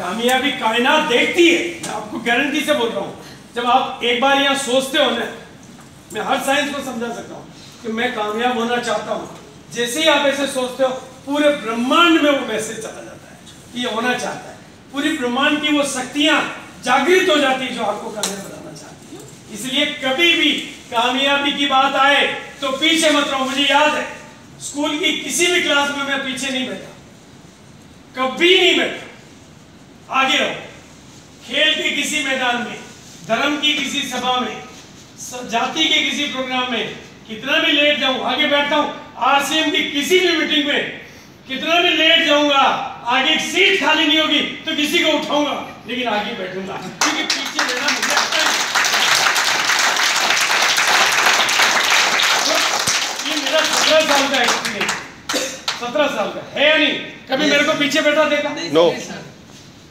कामयाबी कायनात देखती है। मैं आपको गारंटी से बोल रहा हूँ, जब आप एक बार यहाँ सोचते हो ना, मैं हर साइंस को समझा सकता हूँ कि मैं कामयाब होना चाहता हूँ। जैसे ही आप ऐसे सोचते हो, पूरे ब्रह्मांड में वो मैसेज चला जाता है कि ये होना चाहता है। पूरी ब्रह्मांड की वो शक्तियाँ जागृत हो जाती है जो आपको कामयाब बनाना चाहती है। इसलिए कभी भी कामयाबी की बात आए तो पीछे मत रहो, मुझे याद है, स्कूल की किसी भी क्लास में मैं पीछे नहीं बैठा। कभी नहीं बैठा। आगे रहो। खेल के किसी मैदान में धर्म की किसी सभा में जाति के किसी प्रोग्राम में कितना भी लेट जाऊँ आगे बैठता हूँ आरसीएम की किसी भी मीटिंग में कितना भी लेट जाऊँगा आगे एक सीट खाली नहीं होगी तो किसी को उठाऊँगा लेकिन आगे बैठूँगा। क्योंकि पीछे रहना मुझे आता है। तो ये मेरा सत्रह साल का एक्सपीरियंस सत्रह साल का है या नहीं? कभी मेरे को पीछे बैठा देखा No.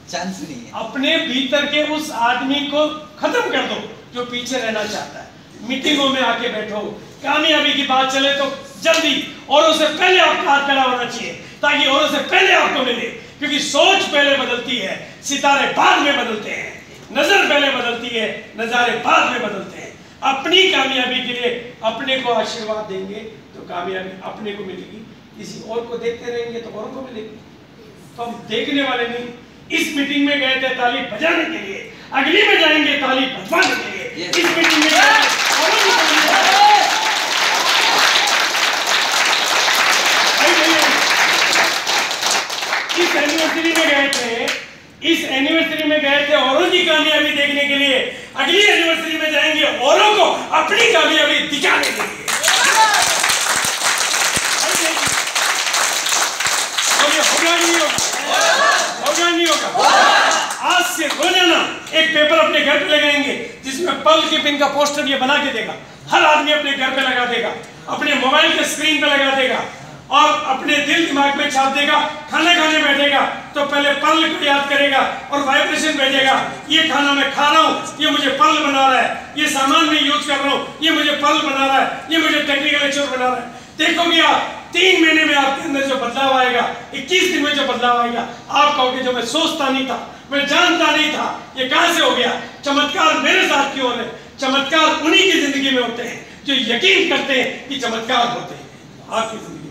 चांस नहीं है। अपने भीतर के उस आदमी को खत्म कर दो जो पीछे रहना चाहता है। मीटिंगों में आके बैठो। कामयाबी की बात चले तो जल्दी औरों से पहले आपका हाथ खड़ा होना चाहिए, ताकि औरों से पहले आपको मिले। क्योंकि सोच पहले बदलती है, सितारे बाद में बदलते हैं। नज़र पहले बदलती है, नजारे बाद में बदलते हैं। अपनी कामयाबी के लिए अपने को आशीर्वाद देंगे तो कामयाबी अपने को मिलेगी। किसी और को देखते रहेंगे तो औरों को मिलेगी। तो हम देखने वाले नहीं इस मीटिंग में गए थे ताली बजाने के लिए। अगली में जाएँगे ताली बजवाने के लिए। इस मीटिंग में इस एनिवर्सरी में गए थे। इस एनिवर्सरी में गए थे औरों की कामयाबी देखने के लिए। अगली एनिवर्सरी में जाएँगे औरों को अपनी कामयाबी दिखाने के लिए। और ये होगा नहीं होगा। आज से रोज़ाना एक पेपर अपने घर पे लगाएँगे, जिसमें पल की पिन का पोस्टर ये बना के देगा। हर आदमी अपने घर पे लगा देगा, अपने मोबाइल के स्क्रीन पे लगा देगा, और अपने दिल दिमाग में छाप देगा, खाना खाने बैठेगा तो पहले पल को याद करेगा और वाइब्रेशन भेजेगा। ये खाना मैं खा रहा हूँ, ये मुझे पल बना रहा है, ये सामान मैं यूज़ कर रहा हूँ, ये मुझे पल बना रहा है, ये मुझे टेक्निकल लेक्चर बना रहा है। देखोगे आप, तीन महीने में आपके अंदर जो बदलाव आएगा इक्कीस दिन में जो बदलाव आएगा, आप कहोगे जो मैं सोचता नहीं था, मैं जानता नहीं था, ये कहाँ से हो गया? चमत्कार मेरे साथ क्यों हो। चमत्कार उन्हीं की ज़िंदगी में होते हैं जो यकीन करते हैं कि चमत्कार होते हैं। आपकी ज़िंदगी।